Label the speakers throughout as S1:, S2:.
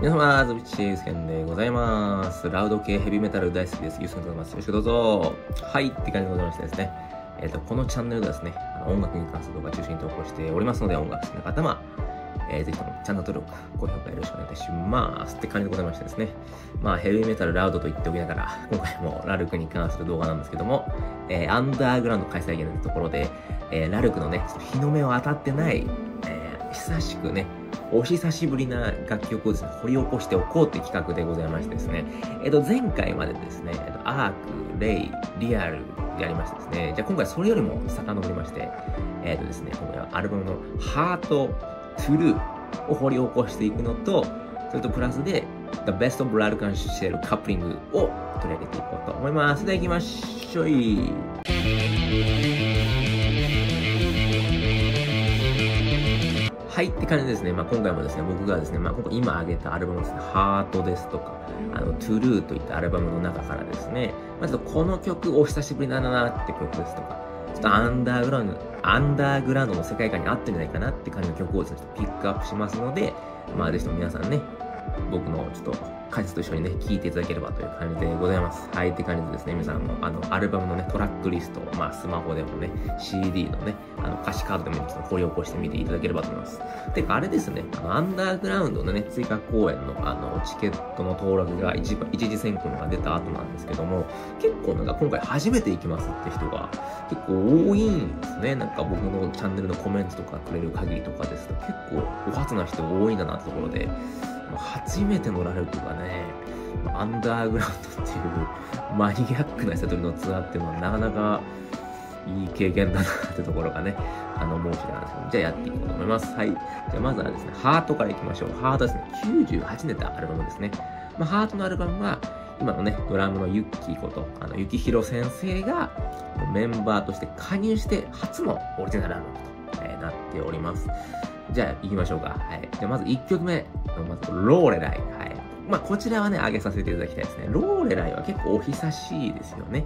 S1: 皆様、ズビチユースケンでございます。ラウド系ヘビーメタル大好きです。ユースケンでございます。よろしくどうぞ。はい、って感じでございましてですね。えっ、と、このチャンネルではですね、あの音楽に関する動画中心に投稿しておりますので、音楽好きな方は、えーぜひともチャンネル登録、高評価よろしくお願いいたします。って感じでございましてですね。まあ、ヘビーメタルラウドと言っておきながら、今回もラルクに関する動画なんですけども、えーアンダーグラウンド開催現のところで、えーラルクのね、日の目を当たってない、えー久しくね、お久しぶりな楽曲をですね、掘り起こしておこうって企画でございましてですね、えっ、と、前回までですね、えっと、アーク、レイ、リアルやりましてですね、じゃあ今回それよりも遡りまして、えっ、とですね、今回はアルバムのハート、トゥルーを掘り起こしていくのと、それとプラスで、The Best of ラルカンしているカップリングを取り上げていこうと思います。では行きましょい。はいって感じですね。まあ、今回もですね、僕がですね、まあ、今挙げたアルバムですね、ハートですとか、あの、トゥルーといったアルバムの中からですね、まあ、ちょっとこの曲お久しぶりだなって曲ですとか、ちょっとアンダーグラウンド、アンダーグラウンドの世界観に合ってるんじゃないかなって感じの曲をですね、ちょっとピックアップしますので、まあ、ぜひとも皆さんね、僕のちょっと解説と一緒にね、聴いていただければという感じでございます。はい、って感じでですね、皆さんのあの、アルバムのね、トラックリストを、まあ、スマホでもね、CD のね、あの、歌詞カードでもいいんですけど、掘り起こしてみていただければと思います。てか、あれですね、あの、アンダーグラウンドのね、追加公演の、あの、チケットの登録が一一時選考のが出た後なんですけども、結構なんか今回初めて行きますって人が結構多いんですね。なんか僕のチャンネルのコメントとかくれる限りとかですと、結構お初な人多いんだなってところで、初めてのラルクがね、アンダーグラウンドっていうマニアックな人取りのツアーっていうのはなかなかいい経験だなってところがね、あの、申し訳ないですけど、じゃあやっていこうと思います。はい。じゃあまずはですね、ハートからいきましょう。ハートですね、98年たアルバムですね。まあ、ハートのアルバムは、今のね、ドラムのユッキーこと、あの、ユキヒロ先生がメンバーとして加入して初のオリジナルアルバムと、えーなっております。じゃあ行きましょうか。はい。じゃあまず1曲目、まず、ローレライ。はい。まあ、こちらはね、上げさせていただきたいですね。ローレライは結構お久しいですよね。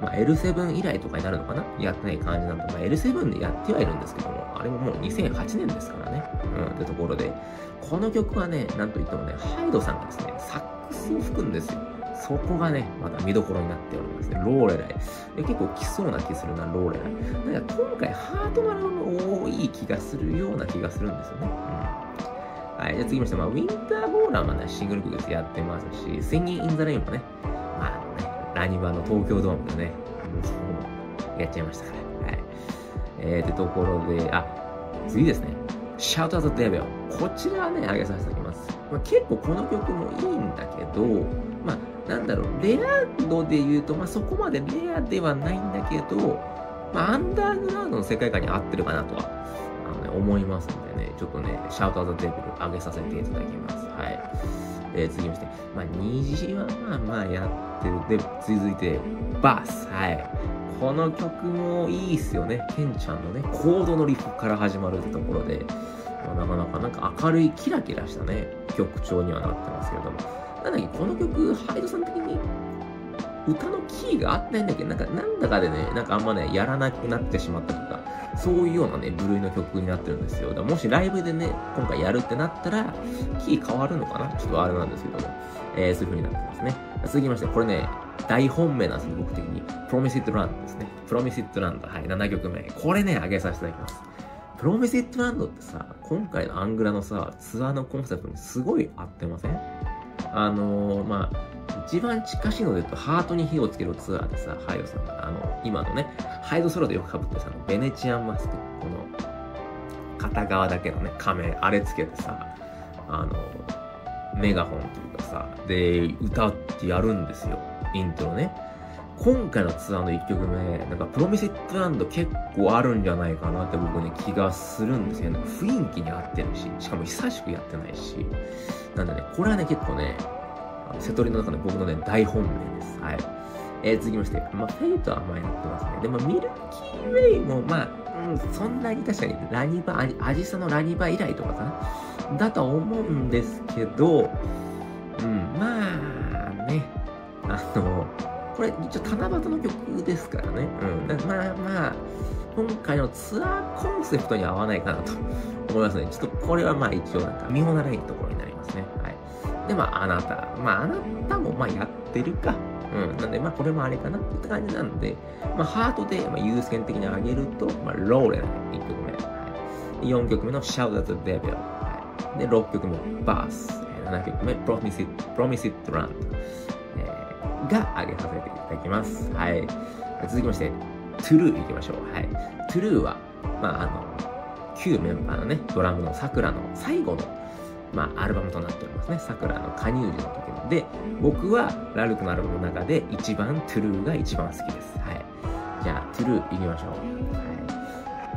S1: まあ、L7 以来とかになるのかな？やってない感じなんで、まあ、L7 でやってはいるんですけども、あれももう2008年ですからね。うん、ってところで、この曲はね、なんといってもね、ハイドさんがですね、サックスを吹くんですよ。そこがね、また見どころになっておりますね。ローレライ。結構来そうな気するな、ローレライ。なんか今回、ハートのアルバム多い気がするような気がするんですよね。うん。はい、じゃあ次まして、まあ、ウィンターボーラーはね、シングル曲ですやってますし、Singing in the Rain もね、まあ、ね、ラニバの東京ドームでね、もうやっちゃいましたから。はい。えー、ってところで、あ、次ですね。Shout at the Devil。こちらはね、上げさせておきます。まあ、結構この曲もいいんだけど、まあ、なんだろう、レア度で言うと、まあ、そこまでレアではないんだけど、まあ、アンダーグラウンドの世界観に合ってるかなとは、あのね、思いますんでね、ちょっとね、Shout at the Devil 上げさせていただきます。はい。えー、次まして、まあ、虹はまあまあやってる。で、続いて、バス。はい。この曲もいいっすよね。ケンちゃんのね、コードのリフから始まるってところで、まあ、なかなかなんか明るいキラキラしたね、曲調にはなってますけれども。なんだっけ、この曲、ハイドさん的に歌のキーが合ってんだけ？ど、なんか、なんだかでね、なんかあんまね、やらなくなってしまったとか、そういうようなね、部類の曲になってるんですよ。だもしライブでね、今回やるってなったら、キー変わるのかな？ちょっとあれなんですけども、えー、そういう風になってますね。続きまして、これね、大本命なんですよ、僕的に。Promise It Land ですね。Promise It Land。はい、7曲目。これね、上げさせていただきます。Promise It Land ってさ、今回のアングラのさ、ツアーのコンセプトにすごい合ってません？あのー、まあ、一番近しいので言うと、ハートに火をつけるツアーでさ、ハイドさんが、あの、今のね、ハイドソロでよく被ってさ、ベネチアンマスク、この、片側だけのね、仮面、あれつけてさ、あの、メガホンというかさ、で、歌ってやるんですよ。イントロね。今回のツアーの1曲目、なんか、プロミセットランド結構あるんじゃないかなって僕ね、気がするんですよね。雰囲気に合ってるし、しかも久しくやってないし。なんでね、これはね、結構ね、瀬戸りの中で僕のね、大本命です。はい。えー、続きまして、まあ、フェイトは前やってますね。でも、ミルキーウェイも、まあ、うん、そんなに確かに、ラニバ、アジサのラニバ以来とかかな？だと思うんですけど、うん、まあね、あの、これ一応七夕の曲ですからね。うん。まあまあ、今回のツアーコンセプトに合わないかなと思いますね。ちょっとこれはまあ一応なんか見本ならいいところになりますね。はい。で、まあ、あなた。まあ、あなたも、まあ、やってるか。うん。なんで、まあ、これもあれかなって感じなんで、まあ、ハートで、まあ、優先的に上げると、まあ、ローレナ1曲目。はい、4曲目の Shout at the Devil。はい、で、6曲目、バース。7曲目、Promise It, Promise It Land。えー、が上げさせていただきます。はい。続きまして、True 行きましょう。はい。True は、まあ、あの、旧メンバーのね、ドラムの桜の最後の、まあ、アルバムとなっておりますね。桜の加入時の時で、僕はラルクのアルバムの中で一番 True が一番好きです。はい。じゃあ、True 行きましょう。はい。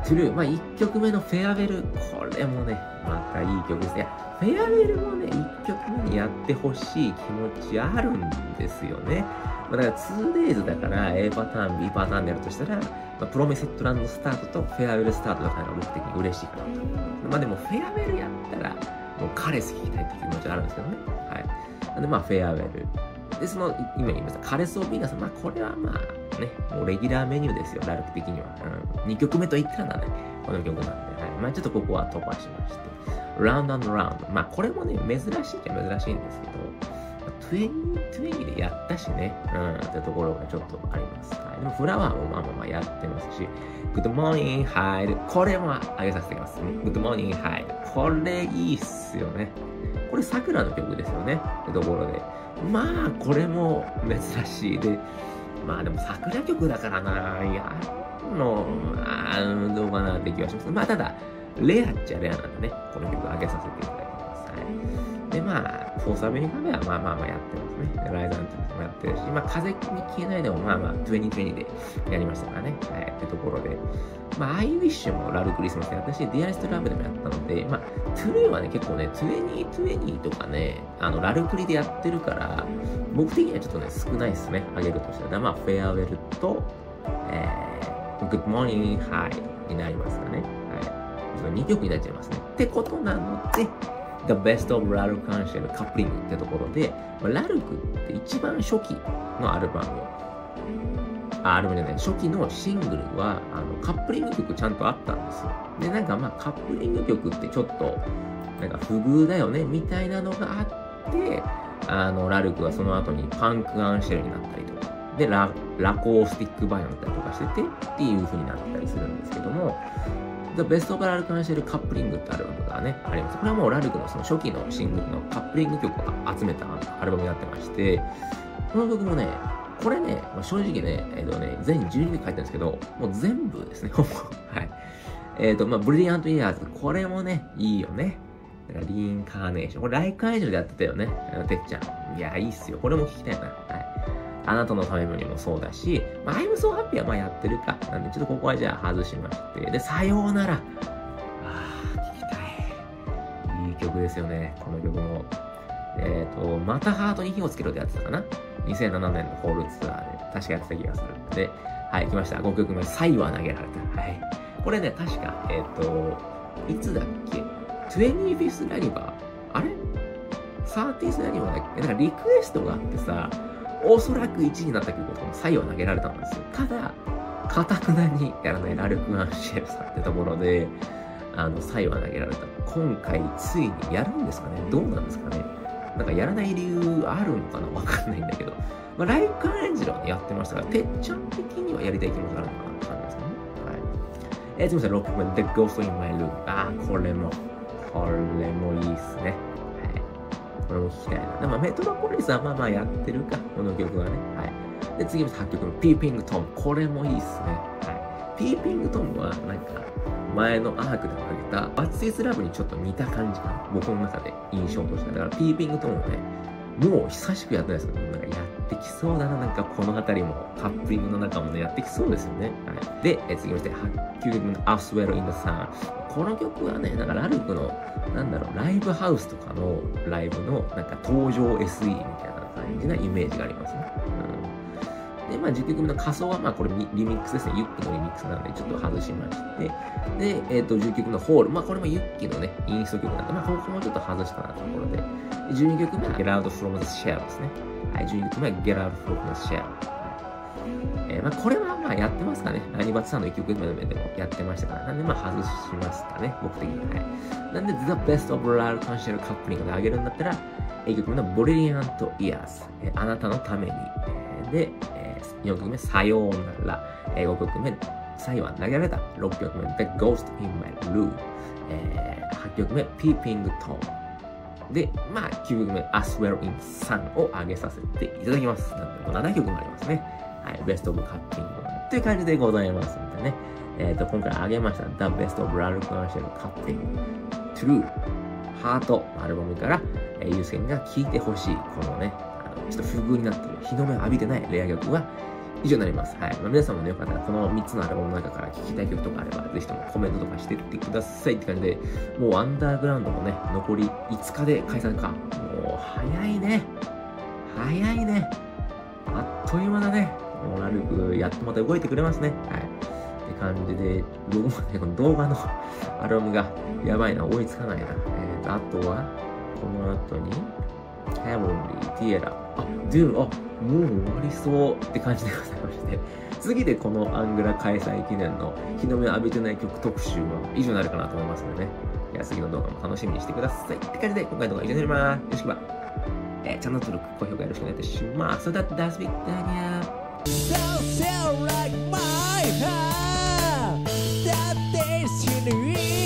S1: True、まあ、1曲目のフェアウェル、これもね、またいい曲ですね。フェアウェルもね、1曲目にやってほしい気持ちあるんですよね。まあ、だから 2days だから A パターン、B パターンでやるとしたら、まあ、 Promised Land スタートと Farewell スタートだから僕的に嬉しいかなと。まあでも Farewell やったら、もう Caress 聞きたいっていう気持ちあるんですよね。はい。なんでまあ Farewell。で、その、今言いました、 Caress of Venus。まあこれはまあね、もうレギュラーメニューですよ、ラルク的には。うん、2曲目と言ったらね、この曲なんで、はい。まあちょっとここは飛ばしまして。 Round and Round。まあこれもね、珍しいっちゃ珍しいんですけど、2020でやったしね、うん、ってところがちょっとあります。はい、でもフラワーもまあまあまあやってますし、Good Morning Hyde、これも上げさせていきます。Good Morning Hyde、これいいっすよね。これ sakuraの曲ですよね、ってところで。まあ、これも珍しい。で、まあでも桜曲だからな、やるの、あどうかなって気がします。まあただ、レアっちゃレアなんでね、この曲上げさせていただきます。で、まあ、フォースアメリカではまあまあまあやってますね。 Lies and Truth もやってるし、まあ、風に消えないでもまあまあ、2020でやりましたからね。はい、ってところで。まあ、 I Wish もラルクリスマスやったし、 Dearest Love でもやったので、まあ、 True はね、結構ね、2020とかね、あの、ラルクリでやってるから、僕的にはちょっとね、少ないですね。あげるとしたら。まあ、 Farewell と、えー、 Good Morning Hyde になりますかね。はい。2曲になっちゃいますね。ってことなので、The Best of ラルク・アン・シエルカップリングってところで、ラルクって一番初期のアルバム、あ、アルバムじゃない、初期のシングルは、あの、カップリング曲ちゃんとあったんですよ。で、なんかまあ、カップリング曲ってちょっと、なんか不遇だよね、みたいなのがあって、あの、ラルクはその後にパンク・アンシェルになったりとか、で、ラ、ラコースティック・バイオンだったりとかしてて、っていう風になったりするんですけども、The Best of ラルク・アンシェルカップリングってアルバムがね、あります。これはもうラルクのその初期のシングルのカップリング曲を集めたアルバムになってまして、この曲もね、これね、まあ、正直ね、えっ、ー、とね、全12で書いてるんですけど、もう全部ですね、ほぼ。はい。えっ、ー、と、まあ、ブリリアント・イヤーズ、これもね、いいよね。だからリインカーネーション。これ、ライカージュでやってたよね。てっちゃん。いや、いいっすよ。これも聞きたいな。はい。あなたのためにもそうだし、まあ、I'm so happy はまあやってるか。なんで、ちょっとここはじゃあ外しまして。で、さようなら。ああ、聞きたい。いい曲ですよね。この曲も。えっ、ー、と、またハートに火をつけろってやってたかな ?2007 年のホールツアーで、確かやってた気がする。で、はい、来ました。5曲目、サイは投げられた。はい。これね、確か、えっ、ー、と、いつだっけ ?25th ラリバーあれ ?30th ラリバーだっけなんかリクエストがあってさ、おそらく1位になった曲とも左右投げられたんですよ。ただ、かたくなにやらないラルク・アンシェルさんってところで、あの、左右は投げられた。今回、ついにやるんですかねどうなんですかねなんかやらない理由あるのかなわかんないんだけど。まあ、ライク・アンジェルは、ね、やってましたから、てっちゃん的にはやりたい気持ちがあるのかなって感じですかね。はい。えー、すみません、6曲目、The Ghost in My Room。あー、これも、これもいいっすね。これも聞きたいな。まあ、メトロポリスはまあまあやってるか、この曲はね。はい。で、次の作曲のピーピングトム。これもいいっすね。はい。ピーピングトムは、なんか、前のアークでも挙げた、バツイズラブにちょっと似た感じかな。僕の中で印象として。だから、ピーピングトムはね、もう久しくやってないですけど、なんかやってきそうだな。なんかこの辺りも、カップリングの中もね、やってきそうですよね。はい。で、え次まして、9曲目の a s w e l l in the Sun。この曲はね、なんかラルクの、なんだろう、ライブハウスとかのライブの、なんか登場 SE みたいな感じなイメージがありますね。で、まあ、10曲目の仮想は、まあ、これリミックスですね。ユッキのリミックスなんで、ちょっと外しまして。で、えっ、ー、と、10曲のホール。まあ、これもユッキのね、インスト曲なんで、まあ、ここもちょっと外したなところで。12曲目は Get Out From the Shell ですね。はい、12曲目は Get Out From the Shell。えー、まあ、これはまあやってますかね。ラニバツさんの1曲目でもやってましたから。なんでまあ外しますかね。僕的に。はい。なんで The Best of Royal Conscious Coupling であげるんだったら、A 曲目の Brilliant Ears、えあなたのために、えー、で、4曲目さようなら、えー、5曲目最後は投げられた、6曲目 The Ghost in My Room、えー、8曲目 Peeping Tom で、まあ、9曲目 As Well in Sun を上げさせていただきます。なので、7曲もありますね。はい、ベストオブカッティングという感じでございますんでね。えっ、ー、と、今回上げました The Best of Ralph Marshall Cutting True Heart アルバムから、えー、ユースケが聴いてほしい、このね、ちょっと不遇になってる、日の目を浴びてないレア曲は以上になります。はい。まあ、皆さんもね、よかったらこの3つのアルバムの中から聴きたい曲とかあれば、ぜひともコメントとかしてってくださいって感じで、もうアンダーグラウンドもね、残り5日で解散か。もう早いね。早いね。あっという間だね。もうラルク、やっとまた動いてくれますね。はい。って感じで、どうもね、この動画のアルバムがやばいな、追いつかないな。えーと、あとは、この後に、ヘブンリー、ティエラ、あ、ドゥー、あ、もう終わりそうって感じでございまして、次でこのアングラ開催記念の日の目を浴びてない曲特集は以上になるかなと思いますのでね、いや次の動画も楽しみにしてください。って感じで、今回の動画は以上になります。よろしくば、えー、チャンネル登録、高評価よろしくお願いいたします。それでは、ダスビッタニャ Don't like my heart. That is in